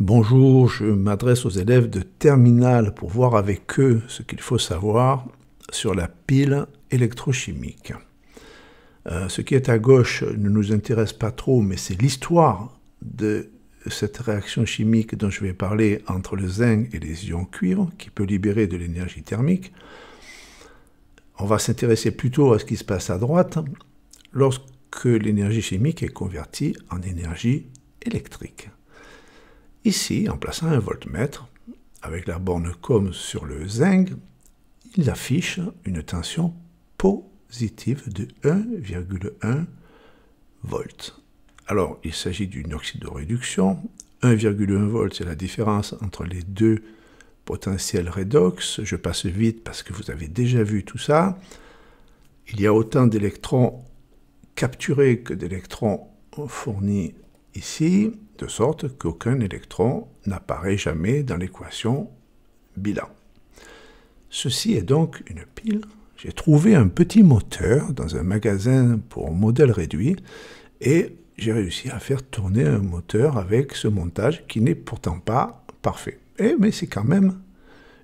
Bonjour, je m'adresse aux élèves de terminale pour voir avec eux ce qu'il faut savoir sur la pile électrochimique. Euh, ce qui est à gauche ne nous intéresse pas trop, mais c'est l'histoire de cette réaction chimique dont je vais parler entre le zinc et les ions cuivre, qui peut libérer de l'énergie thermique. On va s'intéresser plutôt à ce qui se passe à droite lorsque l'énergie chimique est convertie en énergie électrique. Ici, en plaçant un voltmètre, avec la borne comme sur le zinc, il affiche une tension positive de 1,1 volts. Alors, il s'agit d'une oxydoréduction. 1,1 volts, c'est la différence entre les deux potentiels redox. Je passe vite parce que vous avez déjà vu tout ça. Il y a autant d'électrons capturés que d'électrons fournis ici de sorte qu'aucun électron n'apparaît jamais dans l'équation bilan. Ceci est donc une pile. J'ai trouvé un petit moteur dans un magasin pour modèle réduit et j'ai réussi à faire tourner un moteur avec ce montage qui n'est pourtant pas parfait. Eh, mais c'est quand même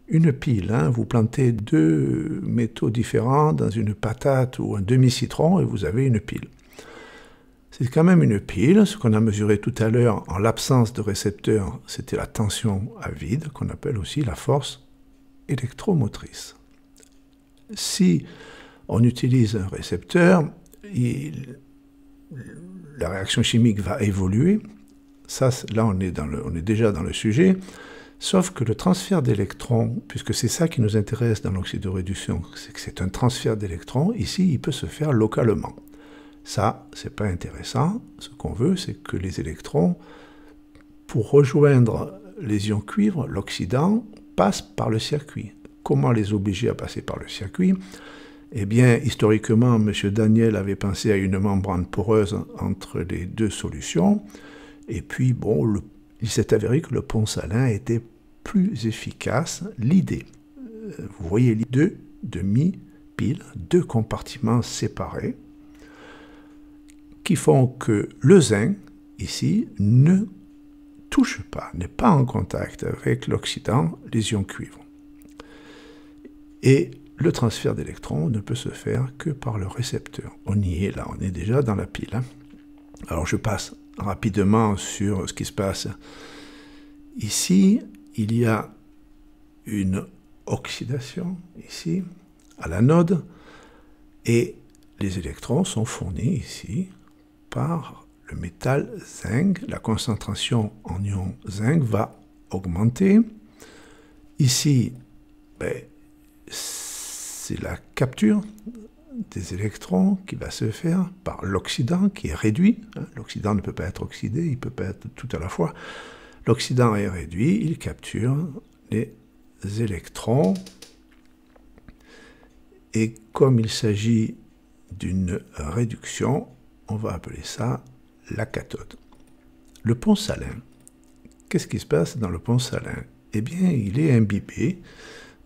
une pile. Hein. Vous plantez deux métaux différents dans une patate ou un demi-citron et vous avez une pile. C'est quand même une pile. Ce qu'on a mesuré tout à l'heure en l'absence de récepteur, c'était la tension à vide, qu'on appelle aussi la force électromotrice. Si on utilise un récepteur, la réaction chimique va évoluer. Là, on est, on est déjà dans le sujet. Sauf que le transfert d'électrons, puisque c'est ça qui nous intéresse dans l'oxydoréduction, c'est que c'est un transfert d'électrons, ici, il peut se faire localement. Ça, c'est pas intéressant. Ce qu'on veut, c'est que les électrons, pour rejoindre les ions cuivre, l'oxydant, passent par le circuit. Comment les obliger à passer par le circuit? Eh bien, historiquement, M. Daniel avait pensé à une membrane poreuse entre les deux solutions. Et puis, bon, il s'est avéré que le pont salin était plus efficace. L'idée, euh, vous voyez deux demi-piles, deux compartiments séparés, qui font que le zinc, ici, ne touche pas, n'est pas en contact avec l'oxydant, les ions cuivre. Et le transfert d'électrons ne peut se faire que par le récepteur. On y est là, on est déjà dans la pile. Hein. Alors je passe rapidement sur ce qui se passe. Ici, il y a une oxydation, ici, à l'anode, et les électrons sont fournis ici le métal zinc. La concentration en ion zinc va augmenter. Ici, ben, c'est la capture des électrons qui va se faire par l'oxydant qui est réduit. Hein. L'oxydant ne peut pas être oxydé, il peut pas être tout à la fois. L'oxydant est réduit, il capture les électrons. Et comme il s'agit d'une réduction, on va appeler ça la cathode. Le pont salin, qu'est-ce qui se passe dans le pont salin? Eh bien, il est imbibé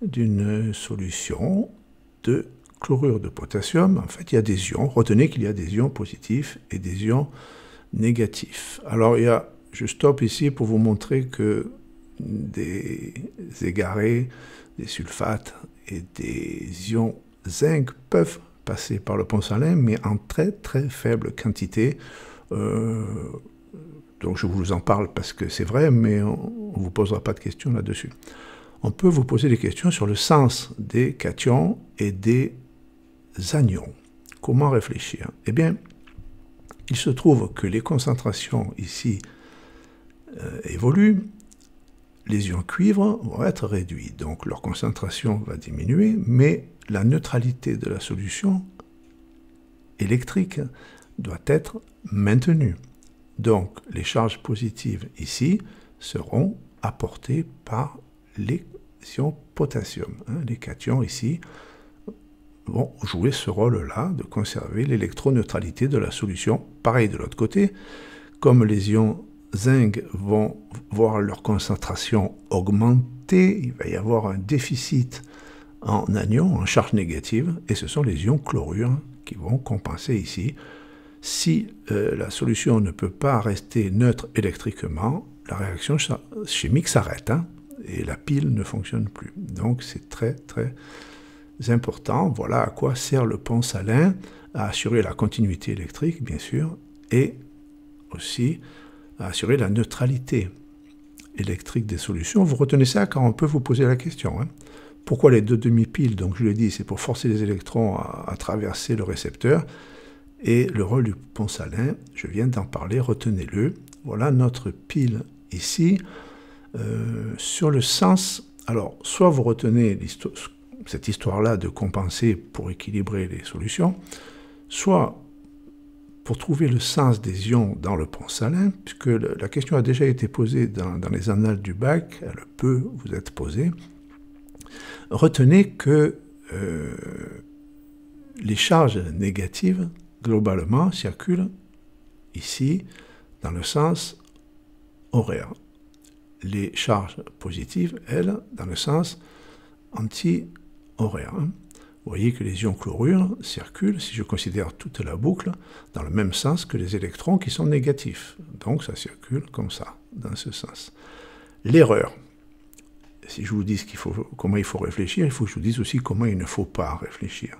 d'une solution de chlorure de potassium. En fait, il y a des ions. Retenez qu'il y a des ions positifs et des ions négatifs. Alors, il y a, je stoppe ici pour vous montrer que des égarés, des sulfates et des ions zinc peuvent passer par le pont salin, mais en très très faible quantité. Euh, donc je vous en parle parce que c'est vrai, mais on ne vous posera pas de questions là-dessus. On peut vous poser des questions sur le sens des cations et des anions. Comment réfléchir? Eh bien, il se trouve que les concentrations ici euh, évoluent, les ions cuivre vont être réduits, donc leur concentration va diminuer, mais la neutralité de la solution électrique doit être maintenue. Donc les charges positives ici seront apportées par les ions potassium. Hein. Les cations ici vont jouer ce rôle-là de conserver l'électroneutralité de la solution. Pareil de l'autre côté, comme les ions zinc vont voir leur concentration augmenter, il va y avoir un déficit en anion, en charge négative, et ce sont les ions chlorure qui vont compenser ici. Si euh, la solution ne peut pas rester neutre électriquement, la réaction chimique s'arrête hein, et la pile ne fonctionne plus. Donc c'est très très important. Voilà à quoi sert le pont salin, à assurer la continuité électrique bien sûr et aussi assurer la neutralité électrique des solutions. Vous retenez ça quand on peut vous poser la question. Hein. Pourquoi les deux demi-piles Donc je l'ai dit, c'est pour forcer les électrons à, traverser le récepteur. Et le rôle du pont salin, je viens d'en parler, retenez-le. Voilà notre pile ici. Euh, sur le sens, alors soit vous retenez cette histoire-là de compenser pour équilibrer les solutions, soit pour trouver le sens des ions dans le pont salin, puisque la question a déjà été posée dans, les annales du bac, elle peut vous être posée, retenez que euh, les charges négatives, globalement, circulent ici dans le sens horaire. Les charges positives, elles, dans le sens anti-horaire. Vous voyez que les ions chlorure circulent, si je considère toute la boucle, dans le même sens que les électrons qui sont négatifs. Donc ça circule comme ça, dans ce sens. L'erreur. Si je vous dis comment il faut réfléchir, il faut que je vous dise aussi comment il ne faut pas réfléchir.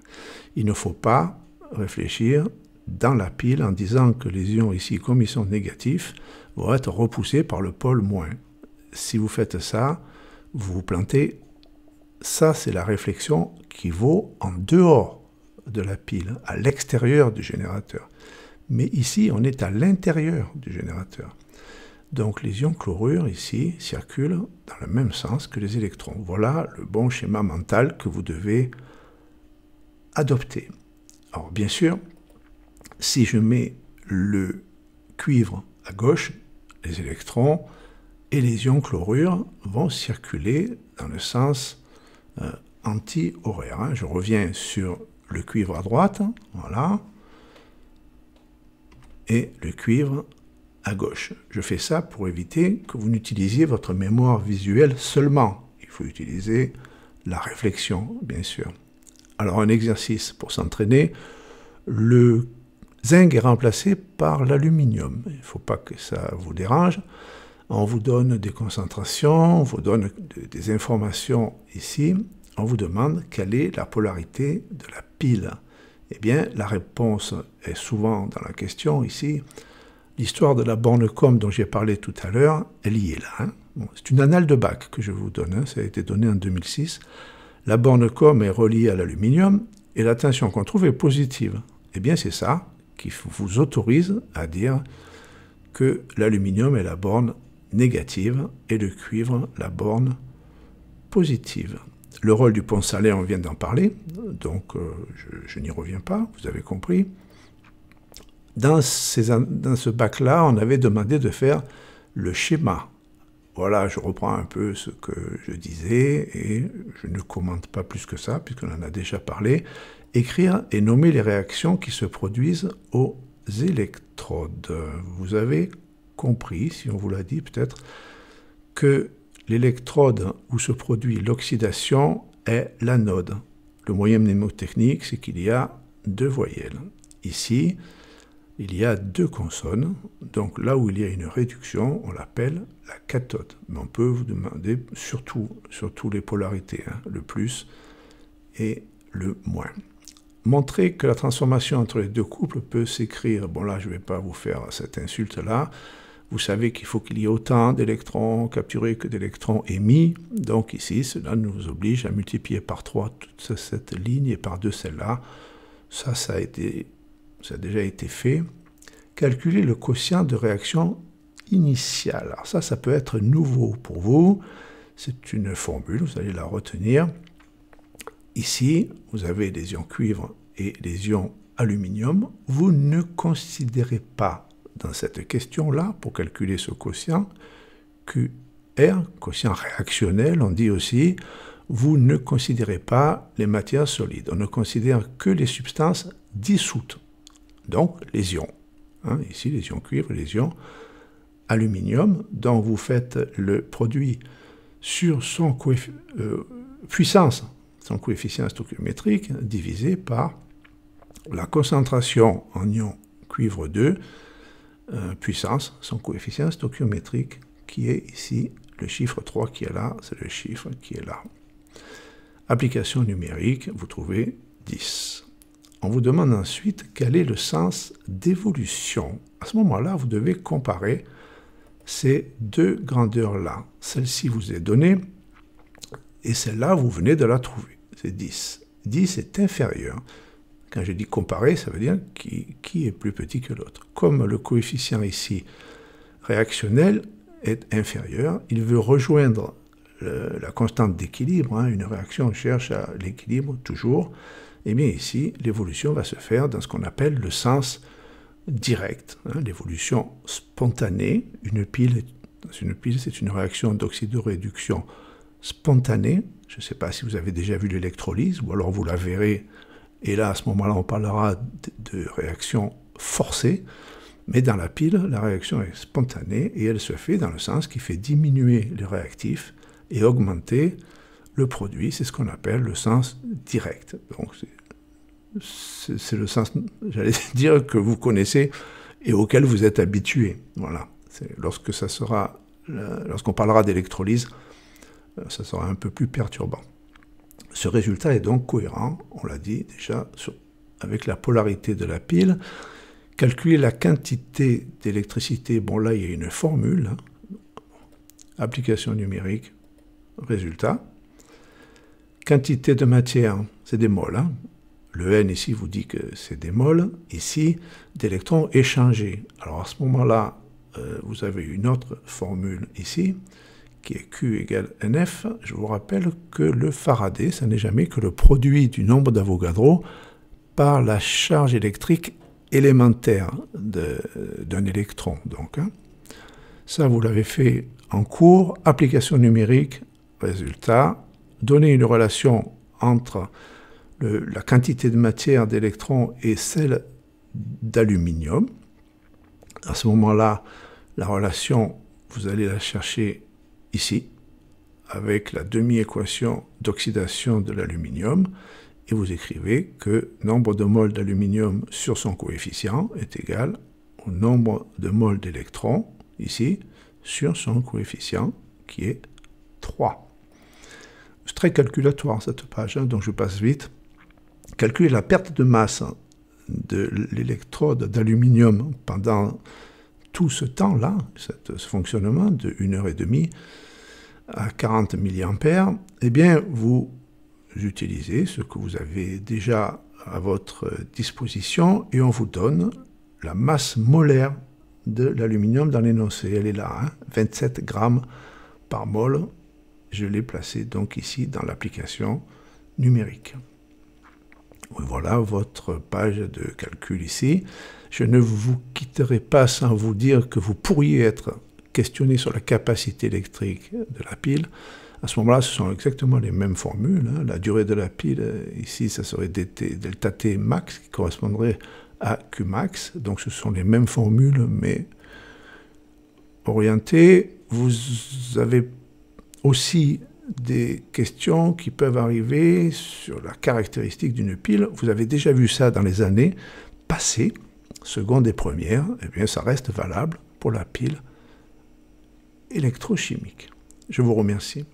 Il ne faut pas réfléchir dans la pile en disant que les ions ici, comme ils sont négatifs, vont être repoussés par le pôle moins. Si vous faites ça, vous vous plantez ça, c'est la réflexion qui vaut en dehors de la pile, à l'extérieur du générateur. Mais ici, on est à l'intérieur du générateur. Donc les ions chlorure ici circulent dans le même sens que les électrons. Voilà le bon schéma mental que vous devez adopter. Alors bien sûr, si je mets le cuivre à gauche, les électrons et les ions chlorure vont circuler dans le sens euh, anti-horaire. Hein. Je reviens sur le cuivre à droite, voilà, et le cuivre à gauche. Je fais ça pour éviter que vous n'utilisiez votre mémoire visuelle seulement. Il faut utiliser la réflexion, bien sûr. Alors un exercice pour s'entraîner, le zinc est remplacé par l'aluminium. Il ne faut pas que ça vous dérange on vous donne des concentrations, on vous donne des informations ici, on vous demande quelle est la polarité de la pile. Eh bien, la réponse est souvent dans la question ici. L'histoire de la borne com dont j'ai parlé tout à l'heure, elle y est là. Hein. c'est une annale de bac que je vous donne, hein. ça a été donné en 2006. La borne com est reliée à l'aluminium et la tension qu'on trouve est positive. Eh bien, c'est ça qui vous autorise à dire que l'aluminium est la borne négative et le cuivre la borne positive. Le rôle du pont salé, on vient d'en parler, donc euh, je, n'y reviens pas, vous avez compris. Dans, dans ce bac-là, on avait demandé de faire le schéma. Voilà, je reprends un peu ce que je disais et je ne commente pas plus que ça, puisqu'on en a déjà parlé. Écrire et nommer les réactions qui se produisent aux électrodes. Vous avez compris, si on vous l'a dit peut-être, que l'électrode où se produit l'oxydation est l'anode. Le moyen mnémotechnique, c'est qu'il y a deux voyelles. Ici, il y a deux consonnes, donc là où il y a une réduction, on l'appelle la cathode. Mais on peut vous demander surtout, surtout les polarités, hein, le plus et le moins. Montrer que la transformation entre les deux couples peut s'écrire, bon là je ne vais pas vous faire cette insulte-là, vous savez qu'il faut qu'il y ait autant d'électrons capturés que d'électrons émis. Donc ici, cela nous oblige à multiplier par 3 toute cette ligne et par 2 celle-là. Ça, ça a, été, ça a déjà été fait. Calculer le quotient de réaction initiale. Alors ça, ça peut être nouveau pour vous. C'est une formule, vous allez la retenir. Ici, vous avez les ions cuivre et les ions aluminium. Vous ne considérez pas dans cette question-là, pour calculer ce quotient, QR, quotient réactionnel, on dit aussi, vous ne considérez pas les matières solides, on ne considère que les substances dissoutes, donc les ions. Hein, ici, les ions cuivre, les ions aluminium, dont vous faites le produit sur son euh, puissance, son coefficient stoichiométrique, divisé par la concentration en ion cuivre 2 euh, puissance, son coefficient stoichiométrique qui est ici, le chiffre 3 qui est là, c'est le chiffre qui est là. Application numérique, vous trouvez 10. On vous demande ensuite quel est le sens d'évolution. À ce moment-là, vous devez comparer ces deux grandeurs-là. Celle-ci vous est donnée et celle-là, vous venez de la trouver. C'est 10. 10 est inférieur. Quand je dis comparer, ça veut dire qui, est plus petit que l'autre. Comme le coefficient ici réactionnel est inférieur, il veut rejoindre la constante d'équilibre. Hein. une réaction cherche à l'équilibre toujours. Et eh bien ici, l'évolution va se faire dans ce qu'on appelle le sens direct. Hein. l'évolution spontanée. Une une pile, c'est une réaction d'oxydoréduction spontanée. Je ne sais pas si vous avez déjà vu l'électrolyse, ou alors vous la verrez, et là, à ce moment-là, on parlera de, réaction forcée. Mais dans la pile, la réaction est spontanée et elle se fait dans le sens qui fait diminuer les réactifs et augmenter le produit. C'est ce qu'on appelle le sens direct. Donc, c'est le sens, j'allais dire, que vous connaissez et auquel vous êtes habitué. Voilà. Lorsque ça sera, lorsqu'on parlera d'électrolyse, euh, ça sera un peu plus perturbant. Ce résultat est donc cohérent, on l'a dit déjà, avec la polarité de la pile. Calculer la quantité d'électricité, bon là il y a une formule, hein. application numérique, résultat. Quantité de matière, c'est des moles. Hein. Le N ici vous dit que c'est des moles. Ici, d'électrons échangés. Alors à ce moment-là, euh, vous avez une autre formule ici qui est Q égale NF, je vous rappelle que le Faraday, ça n'est jamais que le produit du nombre d'Avogadro par la charge électrique élémentaire d'un électron. Donc, hein. Ça, vous l'avez fait en cours, application numérique, résultat, donner une relation entre la quantité de matière d'électrons et celle d'aluminium. À ce moment-là, la relation, vous allez la chercher ici, avec la demi-équation d'oxydation de l'aluminium, et vous écrivez que nombre de moles d'aluminium sur son coefficient est égal au nombre de moles d'électrons, ici, sur son coefficient, qui est 3. C'est très calculatoire cette page, hein, donc je passe vite. Calculer la perte de masse de l'électrode d'aluminium pendant tout ce temps-là, ce fonctionnement de 1 heure et demie à 40 mA, eh bien, vous utilisez ce que vous avez déjà à votre disposition et on vous donne la masse molaire de l'aluminium dans l'énoncé. Elle est là, 27 hein, grammes par mol. Je l'ai placé donc ici dans l'application numérique. Voilà votre page de calcul ici. Je ne vous quitterai pas sans vous dire que vous pourriez être questionné sur la capacité électrique de la pile. À ce moment-là, ce sont exactement les mêmes formules. Hein. La durée de la pile, euh, ici, ça serait delta T max, qui correspondrait à Q max. Donc ce sont les mêmes formules, mais orientées. Vous avez aussi des questions qui peuvent arriver sur la caractéristique d'une pile. Vous avez déjà vu ça dans les années passées seconde et première, eh bien ça reste valable pour la pile électrochimique. Je vous remercie.